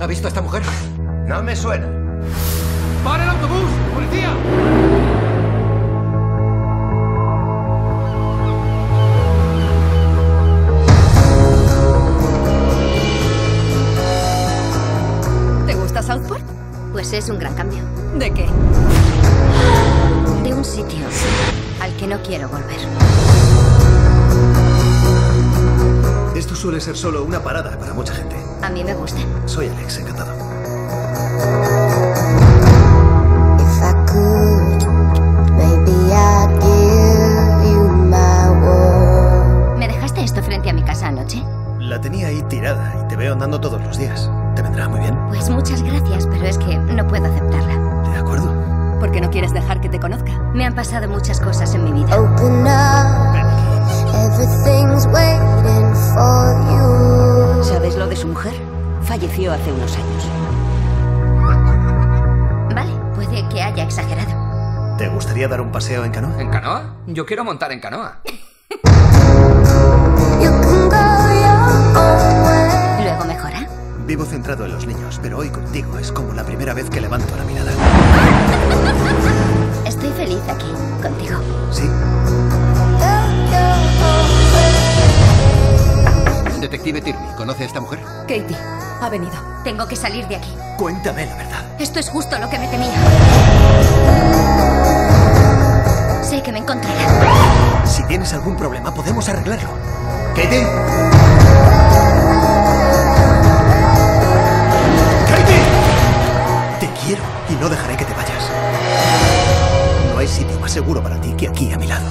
¿Ha visto a esta mujer? No me suena. ¡Para el autobús! ¡Policía! ¿Te gusta Southport? Pues es un gran cambio. ¿De qué? De un sitio al que no quiero volver. Esto suele ser solo una parada para mucha gente. A mí me gusta. Soy Alex, encantado. ¿Me dejaste esto frente a mi casa anoche? La tenía ahí tirada y te veo andando todos los días. ¿Te vendrá muy bien? Pues muchas gracias, pero es que no puedo aceptarla. De acuerdo. ¿Por qué no quieres dejar que te conozca? Me han pasado muchas cosas en mi vida. Open up, Falleció hace unos años. Vale, puede que haya exagerado. ¿Te gustaría dar un paseo en canoa? ¿En canoa? Yo quiero montar en canoa. ¿Luego mejora? Vivo centrado en los niños, pero hoy contigo es como la primera vez que levanto la mirada. Estoy feliz aquí, contigo. ¿Sí? Detective Tirby, ¿conoce a esta mujer? Katie, ha venido. Tengo que salir de aquí. Cuéntame la verdad. Esto es justo lo que me temía. Sé que me encontrará. Si tienes algún problema, podemos arreglarlo. ¿Katie? ¡Katie! Te quiero y no dejaré que te vayas. No hay sitio más seguro para ti que aquí a mi lado.